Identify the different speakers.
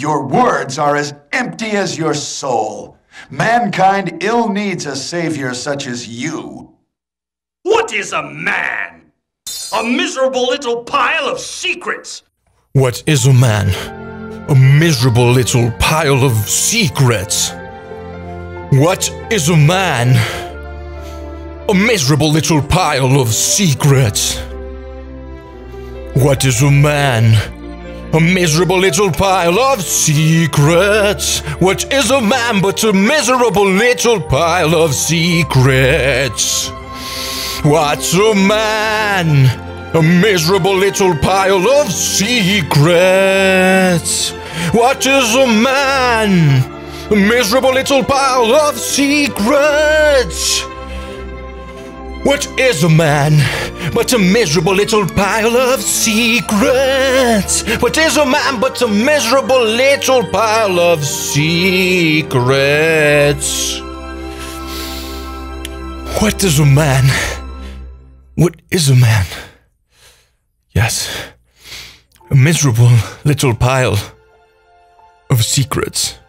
Speaker 1: Your words are as empty as your soul. Mankind ill needs a savior such as you.
Speaker 2: What is a man? A miserable little pile of secrets.
Speaker 3: What is a man? A miserable little pile of secrets. What is a man? A miserable little pile of secrets. What is a man? A miserable little pile of secrets. What is a man but a miserable little pile of secrets? What's a man? A miserable little pile of secrets. What is a man? A miserable little pile of secrets. What is a man but a miserable little pile of secrets? What is a man but a miserable little pile of secrets? What is a man? What is a man? Yes, a miserable little pile of secrets.